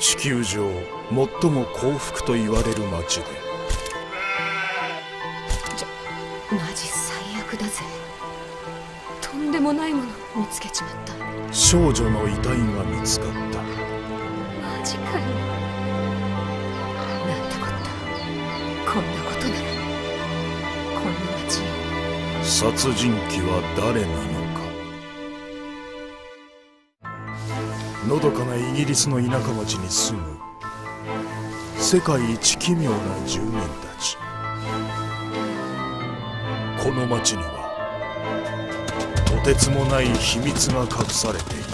地球上最も幸福と言われる街で。ちょマジ最悪だぜ。とんでもないもの見つけちまった。少女の遺体が見つかった。マジかよ。なんてこった。こんなことならこんな街殺人鬼は誰なの？のどかなイギリスの田舎町に住む。世界一奇妙な住民たち。この町にはとてつもない秘密が隠されていた。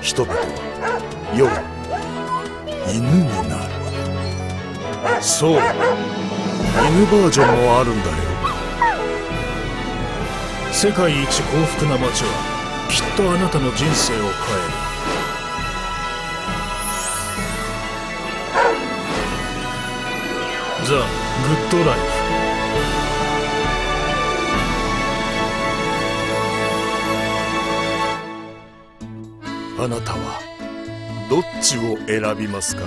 人々は夜犬になるそう。犬バージョンもあるんだよ。世界一幸福な街はきっとあなたの人生を変える。ザ・グッドライフあなたはどっちを選びますか？